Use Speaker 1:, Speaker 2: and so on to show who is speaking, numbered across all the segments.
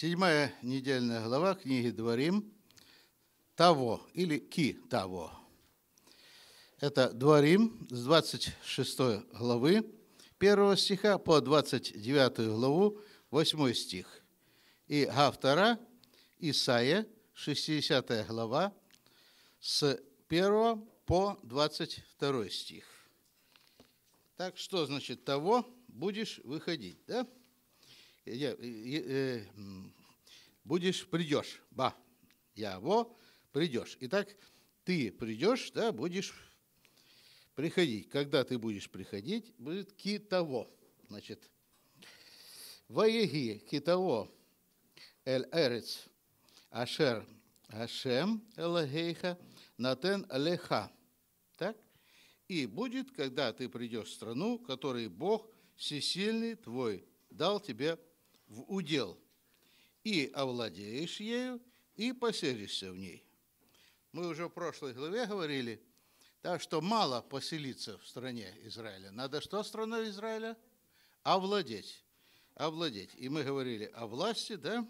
Speaker 1: Седьмая недельная глава книги Дворим того или ки того. Это Дворим с 26 главы 1 стиха по 29 главу 8 стих. И Гавтара Исаия, 60 глава, с 1 по 22 стих. Так что значит того будешь выходить, да? Э, будешь, придешь, ба, я во, придешь. Итак, ты придешь, да, будешь приходить. Когда ты будешь приходить, будет ки того. Значит, Ваеги китаво эль эрец ашер ашем элагейха натен леха. Так? И будет, когда ты придешь в страну, которой Бог всесильный твой дал тебе в удел, и овладеешь ею, и поселишься в ней. Мы уже в прошлой главе говорили, так что мало поселиться в стране Израиля. Надо что страной Израиля? Овладеть. Овладеть. И мы говорили о власти, да?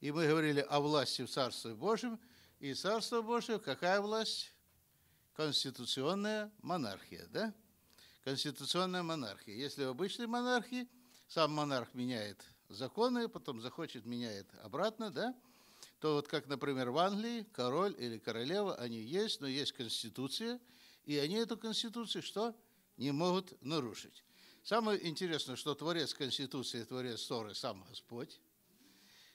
Speaker 1: И мы говорили о власти в Царстве Божьем. И Царство Божье, какая власть? Конституционная монархия, да? Конституционная монархия. Если в обычной монархии сам монарх меняет законы, потом захочет, меняет обратно, да, то вот как, например, в Англии король или королева, они есть, но есть конституция, и они эту конституцию что? Не могут нарушить. Самое интересное, что творец конституции, творец Торы сам Господь.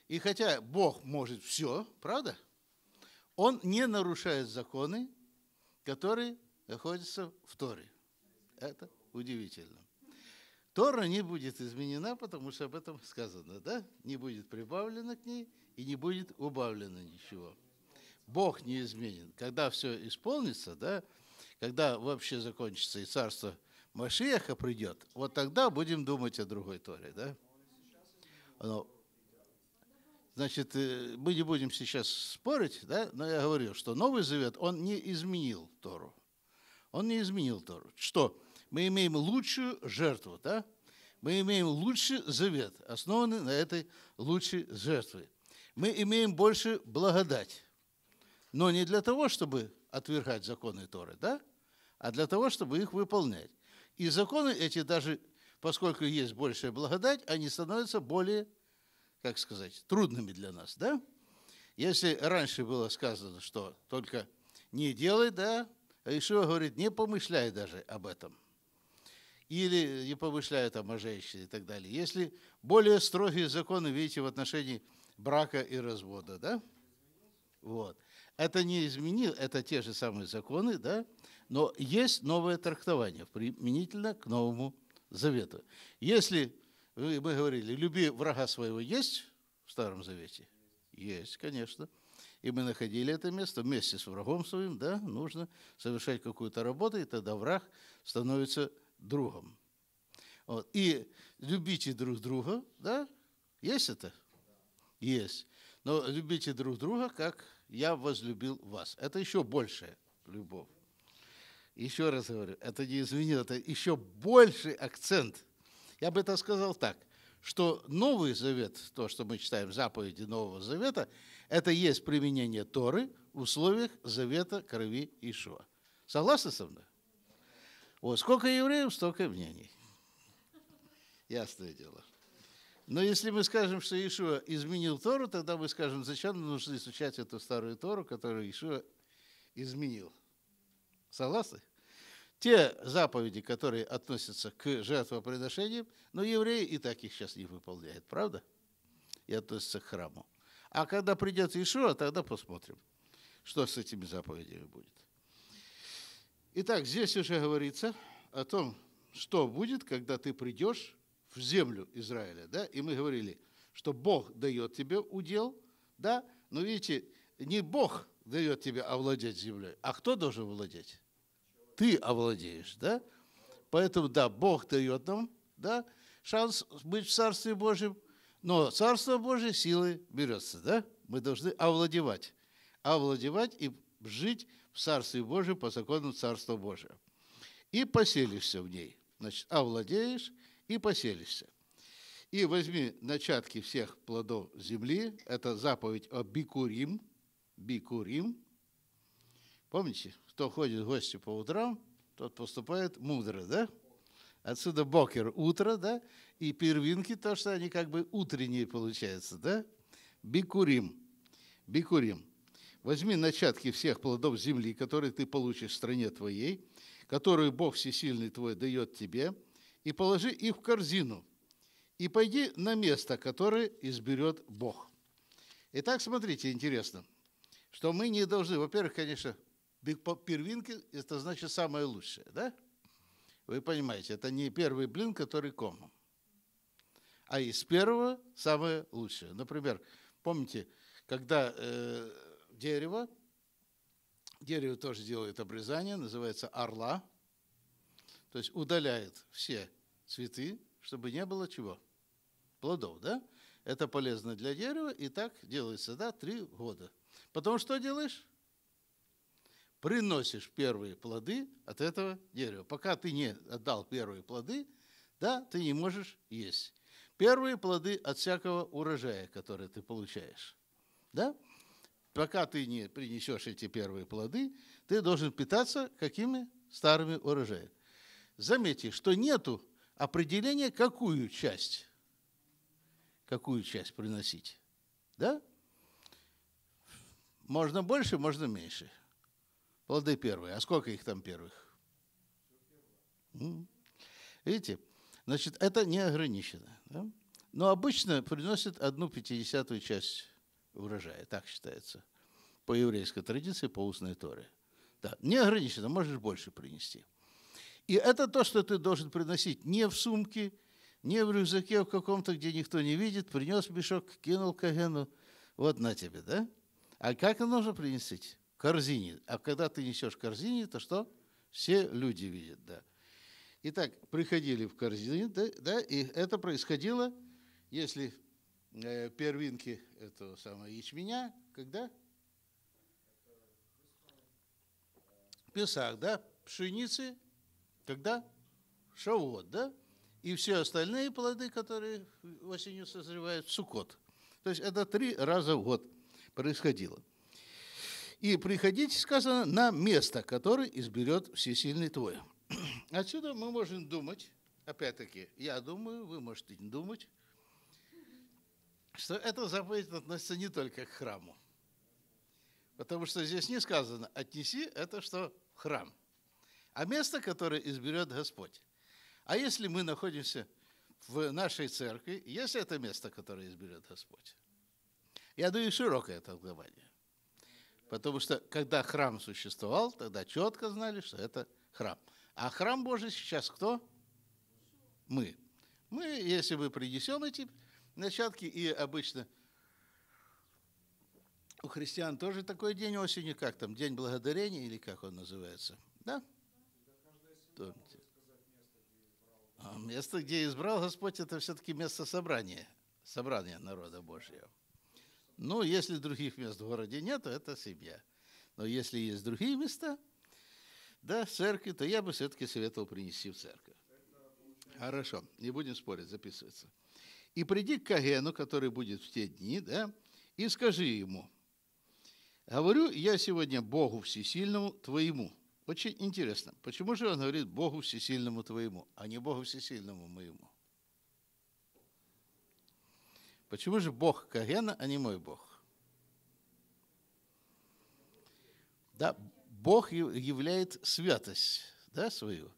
Speaker 1: И хотя Бог может все, правда, он не нарушает законы, которые находятся в Торе. Это удивительно. Тора не будет изменена, потому что об этом сказано, да? Не будет прибавлено к ней и не будет убавлено ничего. Бог не изменен. Когда все исполнится, да, когда вообще закончится и царство Машиаха придет, вот тогда будем думать о другой Торе, да? Но, значит, э, мы не будем сейчас спорить, да, но я говорю, что Новый Завет, он не изменил Тору. Он не изменил Тору. Что? Мы имеем лучшую жертву, да? Мы имеем лучший завет, основанный на этой лучшей жертве. Мы имеем больше благодать, но не для того, чтобы отвергать законы Торы, да? а для того, чтобы их выполнять. И законы эти даже, поскольку есть большая благодать, они становятся более, как сказать, трудными для нас, да? Если раньше было сказано, что только не делай, да, а Ишуа говорит, не помышляй даже об этом – или не повышляют там о женщине и так далее. Если более строгие законы, видите, в отношении брака и развода, да? Вот. Это не изменил, это те же самые законы, да? Но есть новое трактование применительно к Новому Завету. Если мы говорили, люби врага своего, есть в Старом Завете? Есть, конечно. И мы находили это место вместе с врагом своим, да, нужно совершать какую-то работу, и тогда враг становится другом. Вот. И любите друг друга, да? Есть это? Есть. Но любите друг друга, как я возлюбил вас. Это еще большая любовь. Еще раз говорю, это не изменило, это еще больший акцент. Я бы это сказал так, что Новый Завет, то, что мы читаем заповеди Нового Завета, это есть применение Торы в условиях Завета крови Ишуа. Согласны со мной? Вот сколько евреев, столько мнений. Ясное дело. Но если мы скажем, что Иешуа изменил Тору, тогда мы скажем, зачем нужно изучать эту старую Тору, которую Иешуа изменил. Согласны? Те заповеди, которые относятся к жертвоприношениям, но евреи и так их сейчас не выполняют, правда? И относятся к храму. А когда придет Иешуа, тогда посмотрим, что с этими заповедями будет. Итак, здесь уже говорится о том, что будет, когда ты придешь в землю Израиля. Да? И мы говорили, что Бог дает тебе удел, да? но видите, не Бог дает тебе овладеть землей, а кто должен владеть? Ты овладеешь, да? Поэтому, да, Бог дает нам, да, шанс быть в Царстве Божьем, но Царство Божье силой берется, да? Мы должны овладевать, овладевать и жить в Царстве Божьем по закону Царства Божия. И поселишься в ней. Значит, овладеешь и поселишься. И возьми начатки всех плодов земли. Это заповедь о бикурим. Бикурим. Помните, кто ходит в гости по утрам, тот поступает мудро, да? Отсюда бокер – утро, да? И первинки, то, что они как бы утренние получаются, да? Бикурим. Бикурим. Возьми начатки всех плодов земли, которые ты получишь в стране твоей, которую Бог Всесильный твой дает тебе, и положи их в корзину, и пойди на место, которое изберет Бог. Итак, смотрите, интересно, что мы не должны, во-первых, конечно, первинки – это значит самое лучшее, да? Вы понимаете, это не первый блин, который комом, а из первого самое лучшее. Например, помните, когда э, дерево, дерево тоже делает обрезание, называется орла, то есть удаляет все цветы, чтобы не было чего? Плодов, да? Это полезно для дерева, и так делается, да, три года. Потом что делаешь? приносишь первые плоды от этого дерева. Пока ты не отдал первые плоды, да, ты не можешь есть. Первые плоды от всякого урожая, который ты получаешь. Да? Пока ты не принесешь эти первые плоды, ты должен питаться какими старыми урожаями. Заметьте, что нету определения, какую часть, какую часть приносить. Да? Можно больше, можно меньше. Плоды первые. А сколько их там первых? Видите? Значит, это не ограничено. Да? Но обычно приносит одну пятидесятую часть урожая, так считается, по еврейской традиции, по устной торе. Да, не ограничено, можешь больше принести. И это то, что ты должен приносить не в сумке, не в рюкзаке в каком-то, где никто не видит, принес мешок, кинул кагену, вот на тебе, да? А как нужно принести? корзине. А когда ты несешь корзине, то что? Все люди видят, да. Итак, приходили в корзине, да, да, и это происходило, если первинки этого самого ячменя, когда? Песах, да, пшеницы, когда? Шавот, да? И все остальные плоды, которые осенью созревают, сукот. То есть это три раза в год происходило. И приходите, сказано, на место, которое изберет всесильный твой. Отсюда мы можем думать, опять-таки, я думаю, вы можете думать, что эта заповедь относится не только к храму. Потому что здесь не сказано «отнеси это что храм», а место, которое изберет Господь. А если мы находимся в нашей церкви, есть это место, которое изберет Господь? Я даю широкое толкование. Потому что когда храм существовал, тогда четко знали, что это храм. А храм Божий сейчас кто? Мы. Мы, если мы принесем эти начатки, и обычно у христиан тоже такой день осенью, как там, День Благодарения, или как он называется, да? А место, где избрал Господь, это все-таки место собрания, собрания народа Божьего. Ну, если других мест в городе нет, то это семья. Но если есть другие места, да, церкви, то я бы все-таки советовал принести в церковь. Хорошо, не будем спорить, записывается. И приди к Кагену, который будет в те дни, да, и скажи ему, говорю я сегодня Богу Всесильному твоему. Очень интересно, почему же он говорит Богу Всесильному твоему, а не Богу Всесильному моему? Почему же Бог Кагена, а не мой Бог? Да, Бог являет святость да, свою.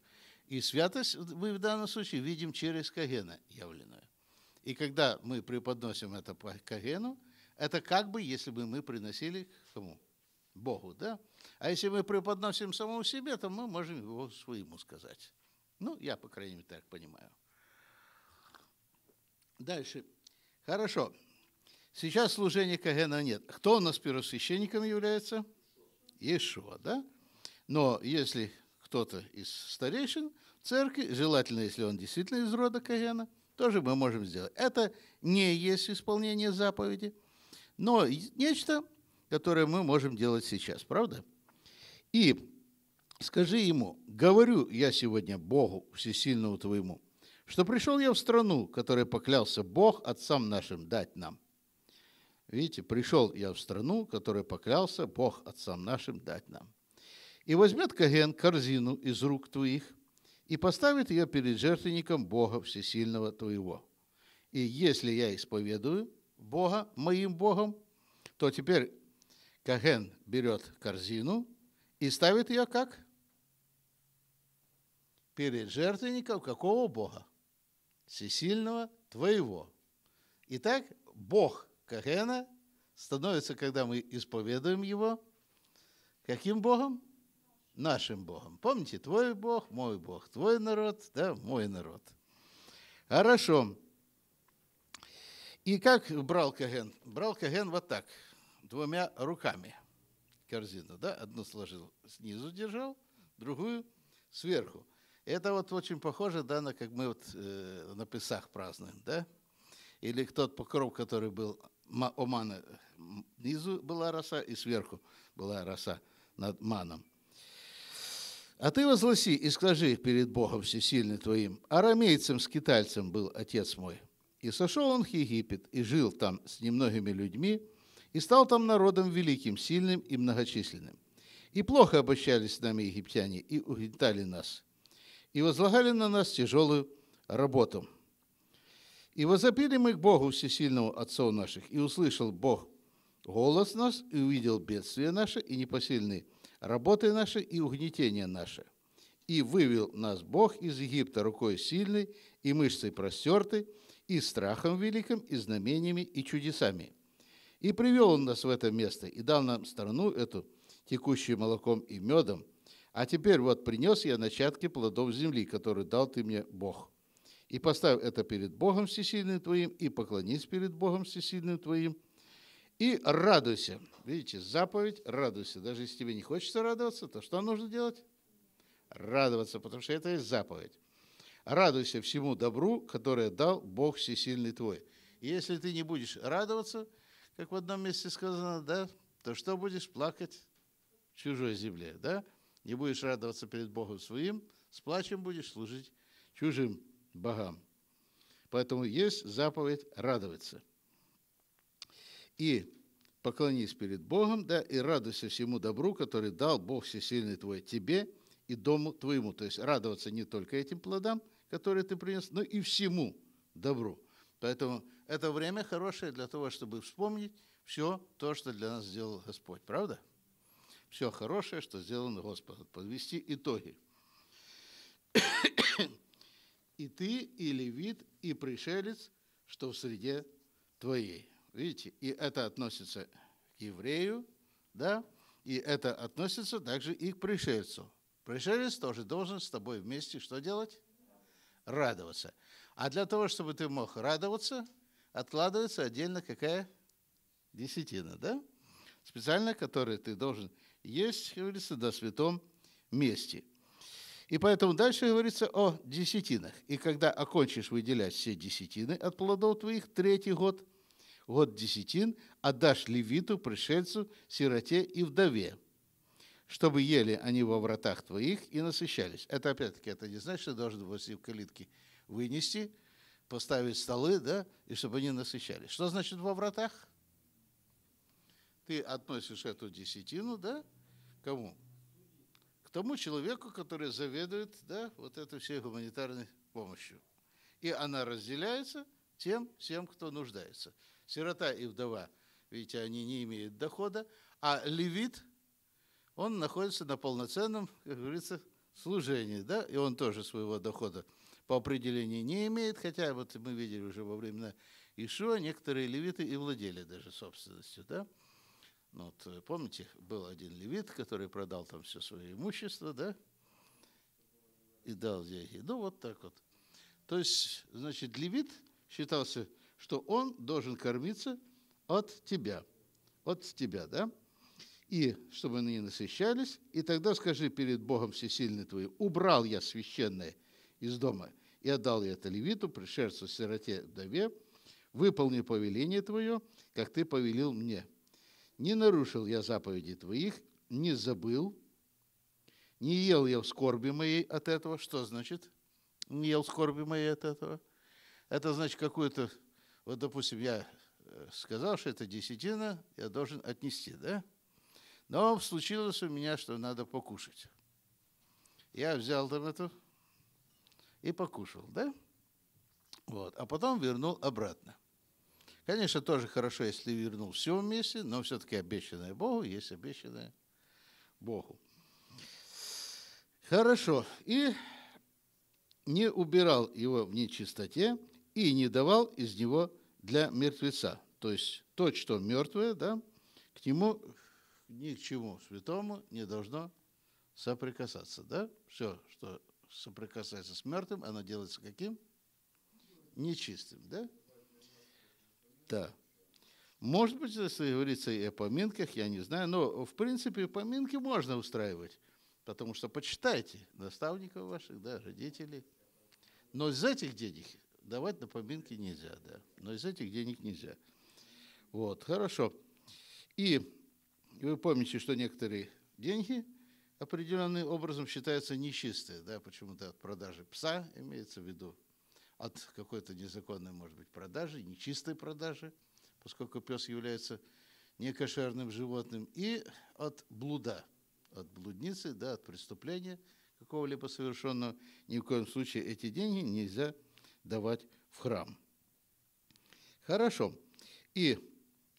Speaker 1: И святость мы в данном случае видим через Кагена явленную. И когда мы преподносим это Кагену, это как бы, если бы мы приносили кому? Богу, да? А если мы преподносим самому себе, то мы можем его своему сказать. Ну, я, по крайней мере, так понимаю. Дальше. Хорошо. Сейчас служения Кагена нет. Кто у нас первосвященником является? Иешуа, да? Но если кто-то из старейшин церкви, желательно, если он действительно из рода Кагена, тоже мы можем сделать. Это не есть исполнение заповеди, но нечто, которое мы можем делать сейчас, правда? И скажи ему, говорю я сегодня Богу Всесильному твоему, что пришел я в страну, которой поклялся Бог отцам нашим дать нам. Видите, пришел я в страну, которой поклялся Бог отцам нашим дать нам. И возьмет Каген корзину из рук твоих и поставит ее перед жертвенником Бога Всесильного твоего. И если я исповедую Бога моим Богом, то теперь Каген берет корзину и ставит ее как? Перед жертвенником какого Бога? Всесильного твоего. Итак, Бог Кагена становится, когда мы исповедуем его, каким Богом? Нашим Богом. Помните, твой Бог, мой Бог, твой народ, да, мой народ. Хорошо. И как брал Каген? Брал Каген вот так, двумя руками корзину, да, одну сложил снизу держал, другую сверху. Это вот очень похоже, да, на как мы вот э, на Песах празднуем, да? Или тот покров, который был у мана, снизу была роса и сверху была роса над маном. А ты возгласи и скажи перед Богом всесильным твоим, арамейцем, скитальцем был отец мой. И сошел он в Египет, и жил там с немногими людьми, и стал там народом великим, сильным и многочисленным. И плохо обощались с нами египтяне, и угнетали нас – и возлагали на нас тяжелую работу. И возопили мы к Богу Всесильному Отцов наших, и услышал Бог голос нас, и увидел бедствие наше, и непосильные работы наши, и угнетение наше. И вывел нас Бог из Египта рукой сильной, и мышцей простертой, и страхом великим, и знамениями, и чудесами. И привел Он нас в это место, и дал нам страну эту, текущую молоком и медом, а теперь вот принес я начатки плодов земли, которые дал ты мне Бог. И поставь это перед Богом всесильным твоим, и поклонись перед Богом всесильным твоим, и радуйся. Видите, заповедь, радуйся. Даже если тебе не хочется радоваться, то что нужно делать? Радоваться, потому что это есть заповедь. Радуйся всему добру, которое дал Бог всесильный твой. И если ты не будешь радоваться, как в одном месте сказано, да, то что будешь плакать в чужой земле, да? не будешь радоваться перед Богом своим, с плачем будешь служить чужим богам. Поэтому есть заповедь радоваться. И поклонись перед Богом, да, и радуйся всему добру, который дал Бог всесильный твой тебе и дому твоему. То есть радоваться не только этим плодам, которые ты принес, но и всему добру. Поэтому это время хорошее для того, чтобы вспомнить все то, что для нас сделал Господь. Правда? все хорошее, что сделано Господом. Подвести итоги. И ты, и левит, и пришелец, что в среде твоей. Видите, и это относится к еврею, да, и это относится также и к пришельцу. Пришелец тоже должен с тобой вместе что делать? Радоваться. А для того, чтобы ты мог радоваться, откладывается отдельно какая? Десятина, да? Специально, которую ты должен есть, говорится, до святом месте. И поэтому дальше говорится о десятинах. И когда окончишь выделять все десятины от плодов твоих, третий год, год десятин, отдашь левиту, пришельцу, сироте и вдове, чтобы ели они во вратах твоих и насыщались. Это опять-таки, это не значит, что должен в калитки вынести, поставить столы, да, и чтобы они насыщались. Что значит во вратах? ты относишь эту десятину, да, кому? К тому человеку, который заведует, да, вот этой всей гуманитарной помощью. И она разделяется тем, всем, кто нуждается. Сирота и вдова, видите, они не имеют дохода, а левит, он находится на полноценном, как говорится, служении, да, и он тоже своего дохода по определению не имеет, хотя вот мы видели уже во времена Ишуа, некоторые левиты и владели даже собственностью, да. Ну, вот, э, помните, был один левит, который продал там все свое имущество, да, и дал деньги. Ну, вот так вот. То есть, значит, левит считался, что он должен кормиться от тебя, от тебя, да, и чтобы они не насыщались, и тогда скажи перед Богом всесильный твой, убрал я священное из дома, и отдал я это левиту, пришельцу, сироте, вдове, выполни повеление твое, как ты повелил мне – не нарушил я заповеди твоих, не забыл, не ел я в скорби моей от этого. Что значит не ел скорби моей от этого. Это значит какую-то, вот, допустим, я э, сказал, что это десятина, я должен отнести, да? Но случилось у меня, что надо покушать. Я взял там эту и покушал, да? Вот. А потом вернул обратно. Конечно, тоже хорошо, если вернул все вместе, но все-таки обещанное Богу есть обещанное Богу. Хорошо. И не убирал его в нечистоте и не давал из него для мертвеца. То есть то, что мертвое, да, к нему ни к чему святому не должно соприкасаться. Да? Все, что соприкасается с мертвым, оно делается каким? Нечистым. Да? Да. Может быть, если говорится и о поминках, я не знаю, но в принципе поминки можно устраивать, потому что почитайте наставников ваших, да, родителей. Но из этих денег давать на поминки нельзя, да. Но из этих денег нельзя. Вот, хорошо. И вы помните, что некоторые деньги определенным образом считаются нечистые, да, почему-то от продажи пса имеется в виду, от какой-то незаконной, может быть, продажи, нечистой продажи, поскольку пес является некошерным животным, и от блуда, от блудницы, да, от преступления какого-либо совершенного. Ни в коем случае эти деньги нельзя давать в храм. Хорошо. И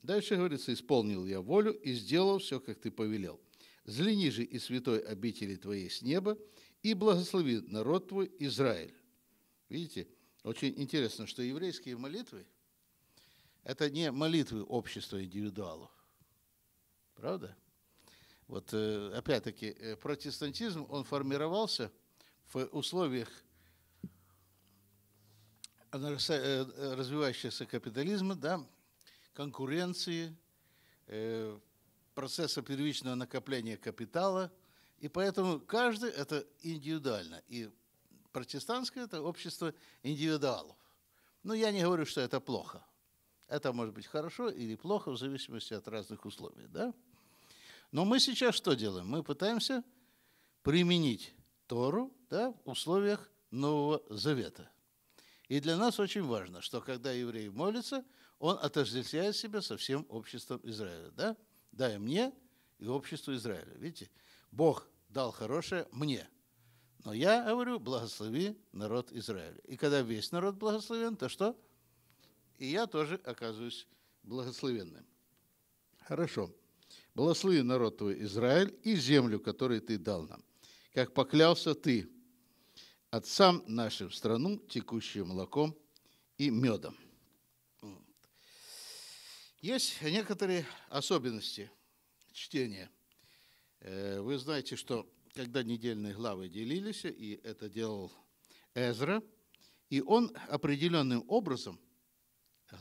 Speaker 1: дальше говорится, исполнил я волю и сделал все, как ты повелел. Злени же и святой обители твоей с неба, и благослови народ твой Израиль. Видите, очень интересно, что еврейские молитвы – это не молитвы общества индивидуалов. Правда? Вот э, опять-таки э, протестантизм, он формировался в условиях развивающегося капитализма, да, конкуренции, процесса первичного накопления капитала, и поэтому каждый это индивидуально. И протестантское – это общество индивидуалов. Но я не говорю, что это плохо. Это может быть хорошо или плохо в зависимости от разных условий. Да? Но мы сейчас что делаем? Мы пытаемся применить Тору да, в условиях Нового Завета. И для нас очень важно, что когда еврей молится, он отождествляет себя со всем обществом Израиля. Да? Дай мне и обществу Израиля. Видите, Бог дал хорошее мне – но я говорю, благослови народ Израиля. И когда весь народ благословен, то что? И я тоже оказываюсь благословенным. Хорошо. Благослови народ твой Израиль и землю, которую ты дал нам. Как поклялся ты отцам нашим страну, текущую молоком и медом. Есть некоторые особенности чтения. Э, вы знаете, что когда недельные главы делились, и это делал Эзра, и он определенным образом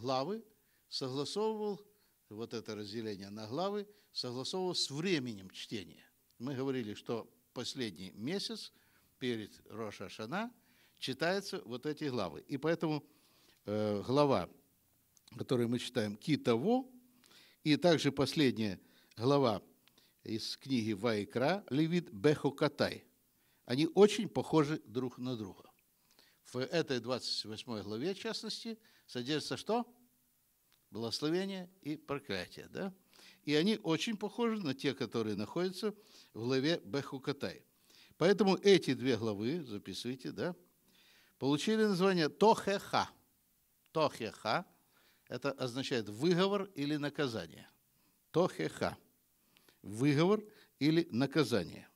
Speaker 1: главы согласовывал, вот это разделение на главы, согласовывал с временем чтения. Мы говорили, что последний месяц перед Роша Шана читаются вот эти главы. И поэтому э, глава, которую мы читаем, Китово, и также последняя глава из книги Вайкра Левит Бехокатай. Они очень похожи друг на друга. В этой 28 главе, в частности, содержится что? Благословение и проклятие. Да? И они очень похожи на те, которые находятся в главе Бехукатай. Поэтому эти две главы, записывайте, да, получили название Тохеха. Тохеха – это означает выговор или наказание. Тохеха – выговор или наказание.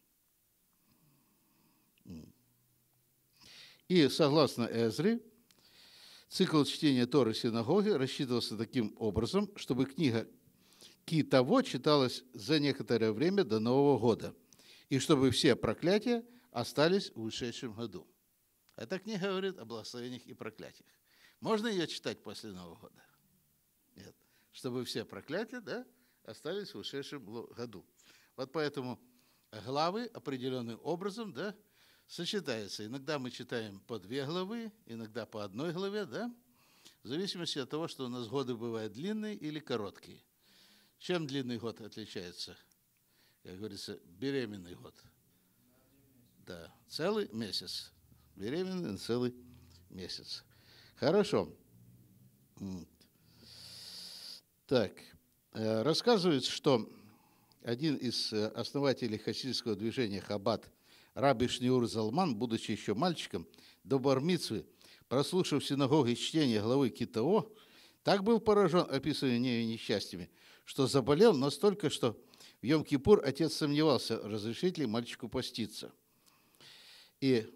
Speaker 1: И согласно Эзре, цикл чтения Торы синагоги рассчитывался таким образом, чтобы книга Китово читалась за некоторое время до Нового года, и чтобы все проклятия остались в ушедшем году. Эта книга говорит о благословениях и проклятиях. Можно ее читать после Нового года? Нет. Чтобы все проклятия, да, остались в ушедшем году. Вот поэтому главы определенным образом да, сочетаются. Иногда мы читаем по две главы, иногда по одной главе, да, в зависимости от того, что у нас годы бывают длинные или короткие. Чем длинный год отличается? Как говорится, беременный год. Да, целый месяц. беременный целый месяц. Хорошо. Так, э, рассказывается, что один из э, основателей хасидского движения Хаббат, Раби Шниур Залман, будучи еще мальчиком, до Бармицвы, прослушав в синагоге чтение главы Китао, так был поражен описанными несчастьями, что заболел настолько, что в Йом-Кипур отец сомневался, разрешить ли мальчику поститься. И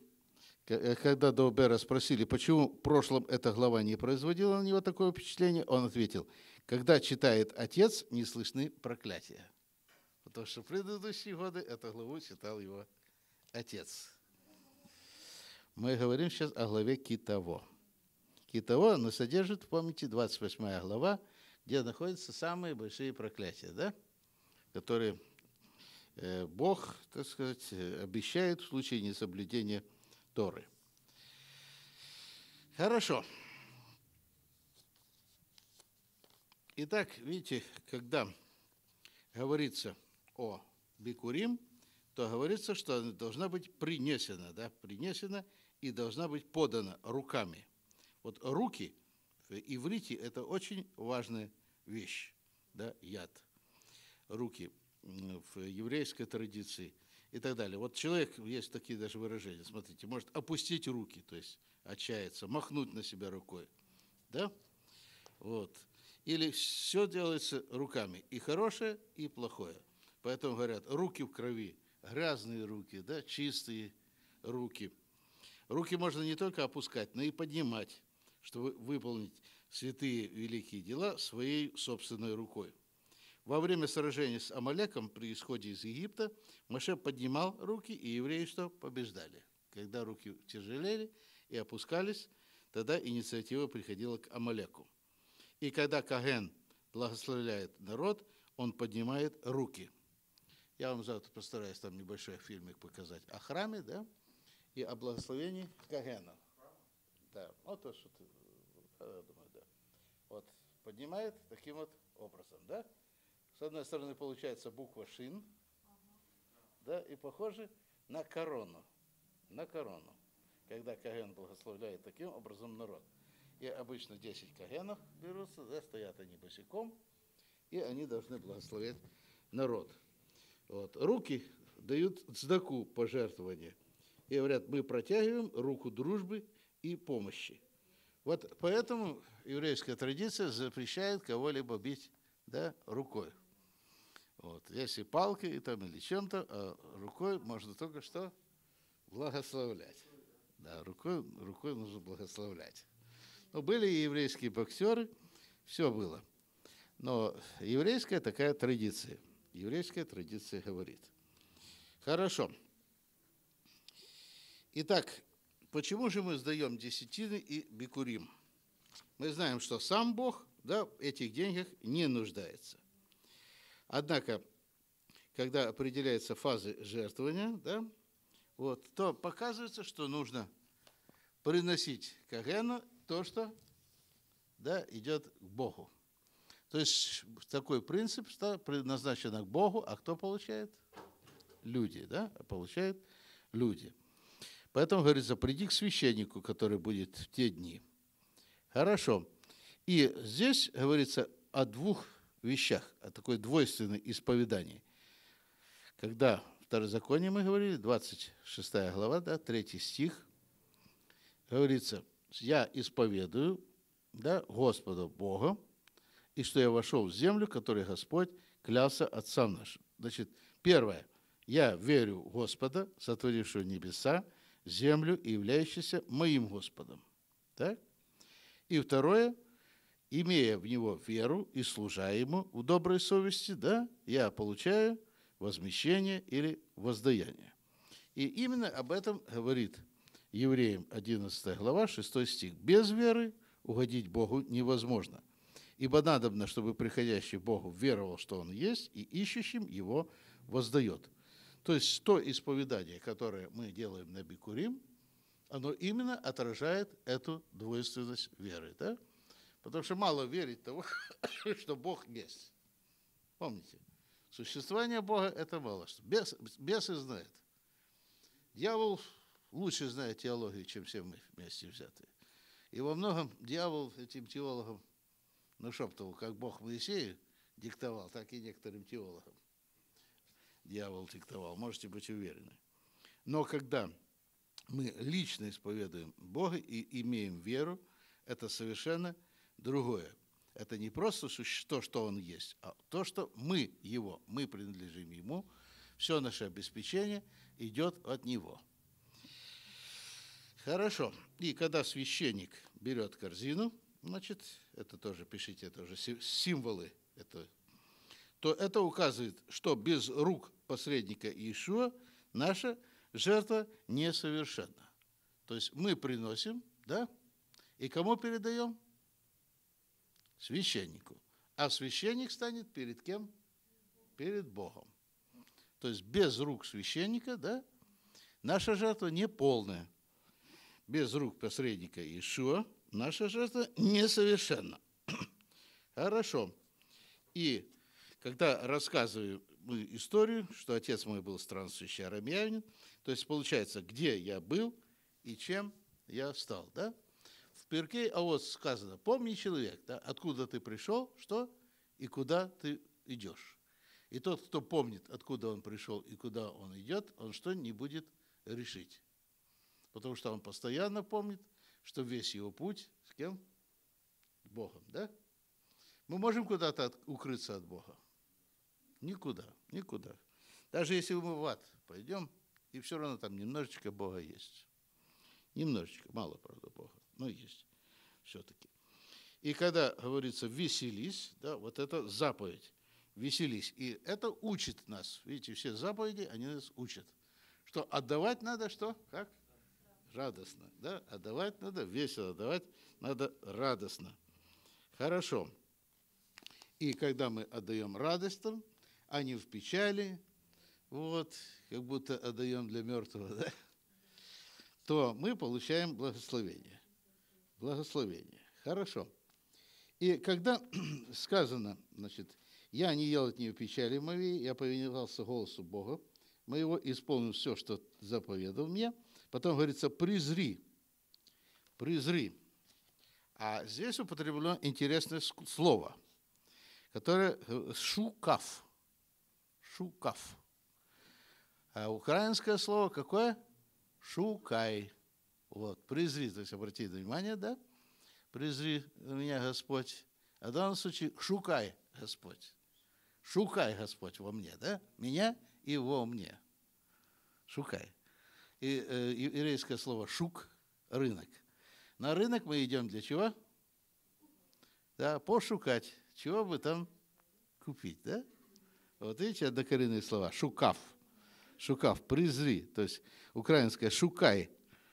Speaker 1: э, когда Доубера спросили, почему в прошлом эта глава не производила на него такое впечатление, он ответил, когда читает отец, не слышны проклятия. Потому что в предыдущие годы эту главу читал его отец. Мы говорим сейчас о главе Китово. Китово, но содержит, помните, 28 глава, где находятся самые большие проклятия, да? Которые э, Бог, так сказать, обещает в случае несоблюдения Торы. Хорошо. Итак, видите, когда говорится о Бикурим, то говорится, что она должна быть принесена, да, принесена и должна быть подана руками. Вот руки в иврите – это очень важная вещь, да, яд. Руки в еврейской традиции и так далее. Вот человек, есть такие даже выражения, смотрите, может опустить руки, то есть отчаяться, махнуть на себя рукой, да, вот. Или все делается руками, и хорошее, и плохое. Поэтому говорят, руки в крови, грязные руки, да, чистые руки. Руки можно не только опускать, но и поднимать, чтобы выполнить святые великие дела своей собственной рукой. Во время сражения с Амалеком при исходе из Египта Маше поднимал руки, и евреи что? Побеждали. Когда руки тяжелели и опускались, тогда инициатива приходила к Амалеку. И когда Каген благословляет народ, он поднимает руки – я вам завтра постараюсь там небольшой фильмик показать о храме, да, и о благословении Кагена. Да, вот то, что ты, я думаю, да. Вот, поднимает таким вот образом, да. С одной стороны получается буква Шин, да, и похоже на корону, на корону, когда Каген благословляет таким образом народ. И обычно 10 кагенов берутся, да, стоят они босиком, и они должны благословить народ. Вот. Руки дают цдаку пожертвования. И говорят, мы протягиваем руку дружбы и помощи. Вот поэтому еврейская традиция запрещает кого-либо бить да, рукой. Вот. Если палкой там, или чем-то, а рукой можно только что благословлять. Да, рукой, рукой нужно благословлять. Но были и еврейские боксеры, все было. Но еврейская такая традиция еврейская традиция говорит. Хорошо. Итак, почему же мы сдаем десятины и бикурим? Мы знаем, что сам Бог да, в этих деньгах не нуждается. Однако, когда определяются фазы жертвования, да, вот, то показывается, что нужно приносить Кагену то, что да, идет к Богу. То есть такой принцип предназначен к Богу, а кто получает? Люди, да? Получают люди. Поэтому говорится, приди к священнику, который будет в те дни. Хорошо. И здесь говорится о двух вещах, о такой двойственной исповедании. Когда в Второзаконие мы говорили, 26 глава, да, 3 стих, говорится, я исповедую да, Господа Бога, и что я вошел в землю, которой Господь клялся отцам нашим. Значит, первое. Я верю в Господа, сотворившего небеса, землю и являющийся моим Господом. Так? И второе. Имея в Него веру и служа Ему в доброй совести, да, я получаю возмещение или воздаяние. И именно об этом говорит Евреям 11 глава, 6 стих. Без веры угодить Богу невозможно. Ибо надобно, чтобы приходящий Богу веровал, что Он есть, и ищущим Его воздает. То есть то исповедание, которое мы делаем на Бикурим, оно именно отражает эту двойственность веры. Да? Потому что мало верить того, что Бог есть. Помните, существование Бога – это мало что. Бес, бесы знают. Дьявол лучше знает теологию, чем все мы вместе взятые. И во многом дьявол этим теологам нашептывал, как Бог Моисею диктовал, так и некоторым теологам дьявол диктовал, можете быть уверены. Но когда мы лично исповедуем Бога и имеем веру, это совершенно другое. Это не просто то, что Он есть, а то, что мы Его, мы принадлежим Ему, все наше обеспечение идет от Него. Хорошо. И когда священник берет корзину, значит, это тоже пишите, это уже символы, это, то это указывает, что без рук посредника Иешуа наша жертва несовершенна. То есть мы приносим, да, и кому передаем? Священнику. А священник станет перед кем? Перед Богом. То есть без рук священника, да, наша жертва не полная. Без рук посредника Иешуа наша жертва несовершенна. Хорошо. И когда рассказываю историю, что отец мой был странствующий арамеянин, то есть получается, где я был и чем я стал, да? Перке а вот сказано, помни человек, да, откуда ты пришел, что и куда ты идешь. И тот, кто помнит, откуда он пришел и куда он идет, он что не будет решить. Потому что он постоянно помнит, что весь его путь с кем? С Богом, да? Мы можем куда-то укрыться от Бога? Никуда, никуда. Даже если мы в ад пойдем, и все равно там немножечко Бога есть. Немножечко, мало, правда, Бога, но есть все-таки. И когда говорится «веселись», да, вот это заповедь «веселись». И это учит нас. Видите, все заповеди, они нас учат. Что отдавать надо что? Как? Радостно. Да? Отдавать надо весело, отдавать надо радостно. Хорошо. И когда мы отдаем радостно, а не в печали, вот, как будто отдаем для мертвого, да, то мы получаем благословение. Благословение. Хорошо. И когда сказано, значит, я не ел от нее печали моей, я повиновался голосу Бога моего, исполнил все, что заповедал мне. Потом говорится, презри, презри. А здесь употреблено интересное слово, которое э, шукав. Шукав. А украинское слово какое? Шукай. Вот, презри, то есть обратите внимание, да? Презри меня, Господь. А в данном случае шукай, Господь. Шукай, Господь, во мне, да? Меня и во мне. Шукай. И э, еврейское слово шук – рынок. На рынок мы идем для чего? Да, пошукать. Чего бы там купить, да? Вот видите, однокоренные слова. Шукав. Шукав, презри. То есть украинское шукай.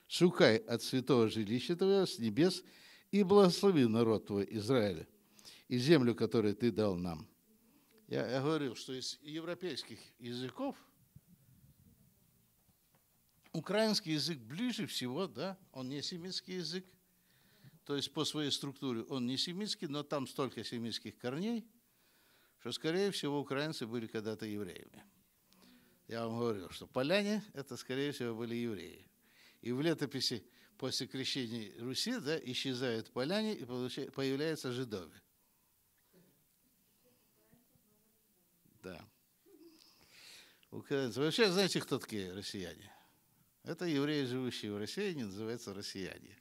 Speaker 1: Шукай от святого жилища твоего с небес и благослови народ твой Израиля и землю, которую ты дал нам. Я, я говорил, что из европейских языков украинский язык ближе всего, да, он не семитский язык, то есть по своей структуре он не семитский, но там столько семитских корней – что, скорее всего, украинцы были когда-то евреями. Я вам говорил, что поляне – это, скорее всего, были евреи. И в летописи после крещения Руси да, исчезают поляне и появляются жидовы. Да. Украинцы. Вообще, знаете, кто такие россияне? Это евреи, живущие в России, они называются россияне.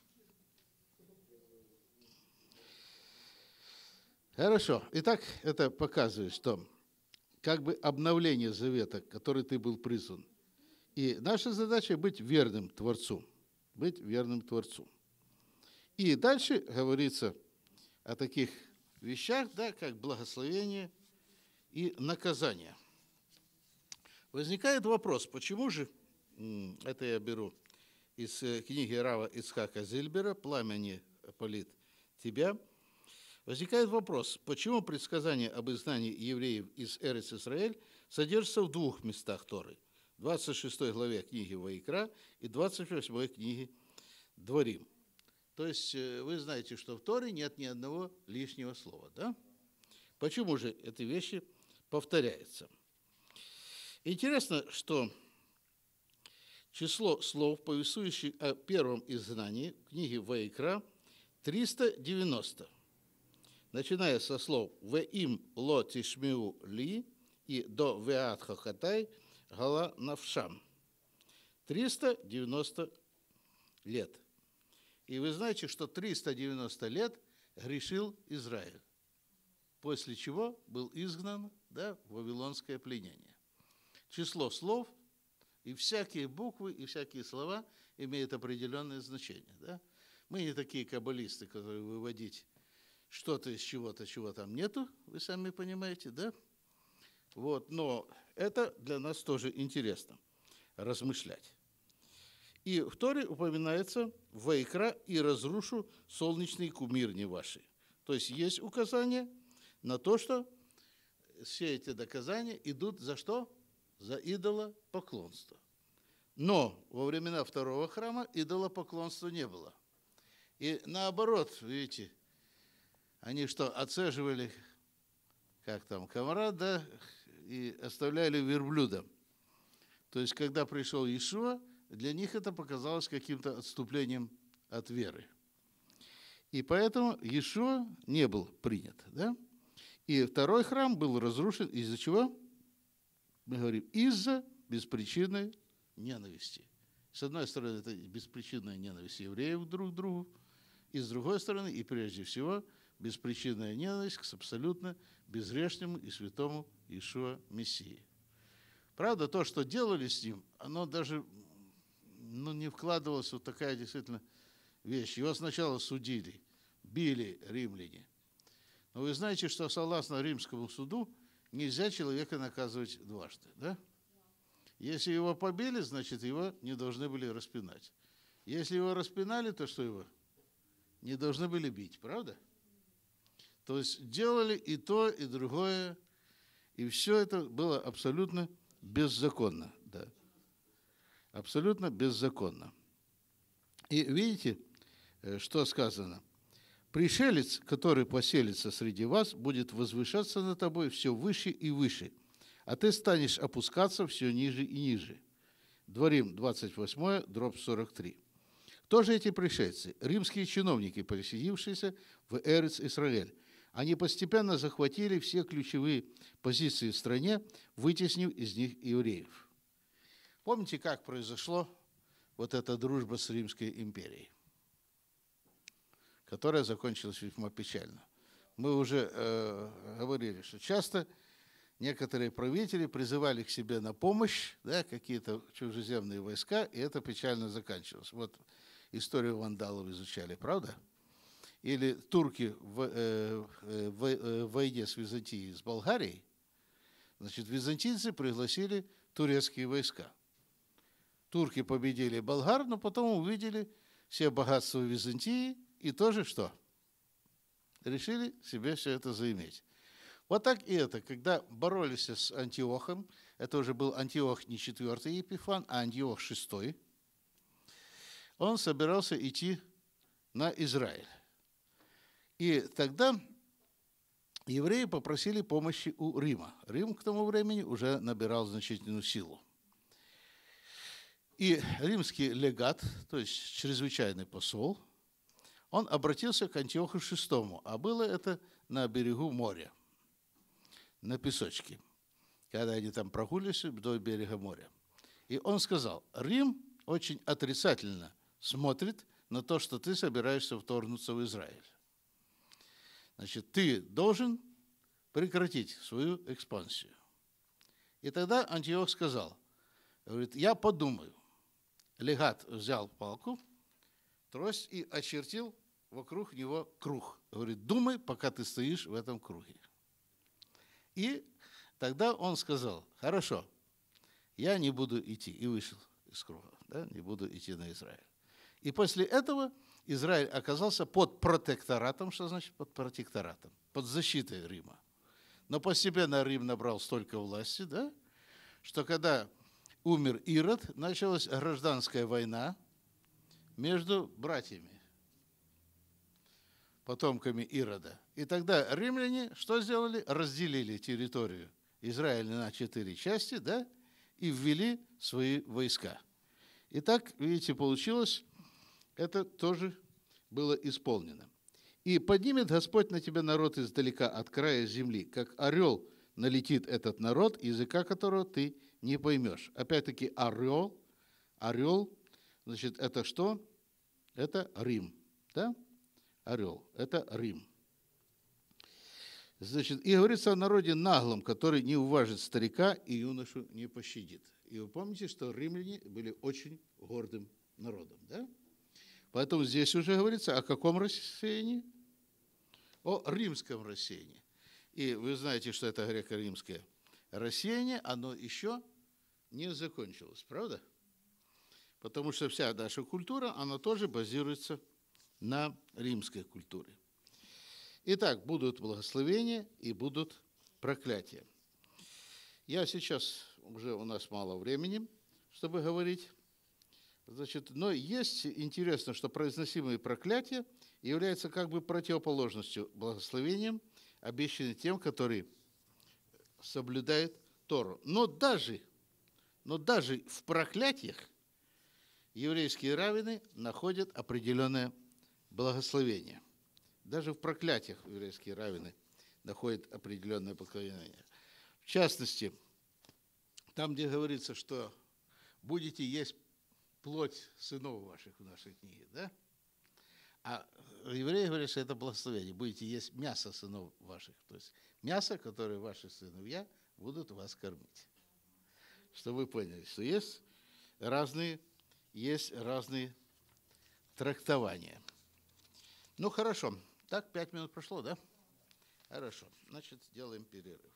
Speaker 1: Хорошо. Итак, это показывает, что как бы обновление завета, который ты был призван. И наша задача быть верным Творцу. Быть верным Творцу. И дальше говорится о таких вещах, да, как благословение и наказание. Возникает вопрос, почему же, это я беру из э, книги Рава Ицхака Зильбера «Пламени полит тебя», Возникает вопрос, почему предсказание об изгнании евреев из Эрец Израиль содержится в двух местах Торы? 26 главе книги Ваикра и 28 книги Дворим. То есть э, вы знаете, что в Торе нет ни одного лишнего слова, да? Почему же эти вещи повторяются? Интересно, что число слов, повествующих о первом изгнании книги Вайкра, 390. Начиная со слов «Ве им ло тишмиу ли» и до «Веат хахатай гала навшам». 390 лет. И вы знаете, что 390 лет грешил Израиль, после чего был изгнан да, в вавилонское пленение. Число слов и всякие буквы, и всякие слова имеют определенное значение. Да? Мы не такие каббалисты, которые выводить что-то из чего-то, чего там нету, вы сами понимаете, да? Вот, но это для нас тоже интересно размышлять. И в Торе упоминается «Вайкра и разрушу солнечный кумир не ваши». То есть есть указание на то, что все эти доказания идут за что? За идолопоклонство. Но во времена второго храма идолопоклонства не было. И наоборот, видите, они что, отцеживали, как там, комрада и оставляли верблюдом. То есть, когда пришел Иешуа, для них это показалось каким-то отступлением от веры. И поэтому Иешуа не был принят. Да? И второй храм был разрушен из-за чего? Мы говорим, из-за беспричинной ненависти. С одной стороны, это беспричинная ненависть евреев друг к другу, и с другой стороны, и прежде всего, беспричинная ненависть к абсолютно безгрешному и святому Ишуа Мессии. Правда, то, что делали с ним, оно даже ну, не вкладывалось вот такая действительно вещь. Его сначала судили, били римляне. Но вы знаете, что согласно римскому суду нельзя человека наказывать дважды, да? Если его побили, значит, его не должны были распинать. Если его распинали, то что его? Не должны были бить, правда? То есть делали и то, и другое, и все это было абсолютно беззаконно. Да. Абсолютно беззаконно. И видите, э, что сказано? Пришелец, который поселится среди вас, будет возвышаться над тобой все выше и выше, а ты станешь опускаться все ниже и ниже. Дворим 28, дробь 43. Кто же эти пришельцы? Римские чиновники, переселившиеся в Эрец Израиль. Они постепенно захватили все ключевые позиции в стране, вытеснив из них евреев. Помните, как произошло вот эта дружба с Римской империей, которая закончилась весьма печально. Мы уже э, говорили, что часто некоторые правители призывали к себе на помощь да, какие-то чужеземные войска, и это печально заканчивалось. Вот историю вандалов изучали, правда? Или турки в, э, э, в, э, в войне с Византией, с Болгарией, значит, византийцы пригласили турецкие войска. Турки победили болгар, но потом увидели все богатства Византии и тоже что? Решили себе все это заиметь. Вот так и это, когда боролись с Антиохом, это уже был Антиох не четвертый Епифан, а Антиох шестой, он собирался идти на Израиль. И тогда евреи попросили помощи у Рима. Рим к тому времени уже набирал значительную силу. И римский легат, то есть чрезвычайный посол, он обратился к Антиоху VI, а было это на берегу моря, на песочке, когда они там прогулялись вдоль берега моря. И он сказал, Рим очень отрицательно смотрит на то, что ты собираешься вторгнуться в Израиль. Значит, ты должен прекратить свою экспансию. И тогда Антиох сказал, говорит, я подумаю. Легат взял палку, трость и очертил вокруг него круг. Говорит, думай, пока ты стоишь в этом круге. И тогда он сказал, хорошо, я не буду идти. И вышел из круга, да, не буду идти на Израиль. И после этого Израиль оказался под протекторатом, что значит под протекторатом, под защитой Рима. Но постепенно Рим набрал столько власти, да, что когда умер Ирод, началась гражданская война между братьями, потомками Ирода. И тогда римляне что сделали? Разделили территорию Израиля на четыре части, да, и ввели свои войска. И так, видите, получилось, это тоже было исполнено. И поднимет Господь на тебя народ издалека от края земли, как орел налетит этот народ, языка которого ты не поймешь. Опять-таки орел, орел, значит, это что? Это Рим, да? Орел, это Рим. Значит, и говорится о народе наглом, который не уважит старика и юношу не пощадит. И вы помните, что римляне были очень гордым народом, да? Поэтому здесь уже говорится о каком рассеянии? О римском рассеянии. И вы знаете, что это греко-римское рассеяние, оно еще не закончилось, правда? Потому что вся наша культура, она тоже базируется на римской культуре. Итак, будут благословения и будут проклятия. Я сейчас, уже у нас мало времени, чтобы говорить. Значит, но есть интересно, что произносимые проклятия являются как бы противоположностью благословениям, обещанным тем, которые соблюдают Тору. Но даже, но даже в проклятиях еврейские раввины находят определенное благословение. Даже в проклятиях еврейские раввины находят определенное благословение. В частности, там, где говорится, что будете есть плоть сынов ваших в нашей книге, да? А евреи говорят, что это благословение. Будете есть мясо сынов ваших. То есть мясо, которое ваши сыновья будут вас кормить. Чтобы вы поняли, что есть разные, есть разные трактования. Ну, хорошо. Так, пять минут прошло, да? Хорошо. Значит, сделаем перерыв.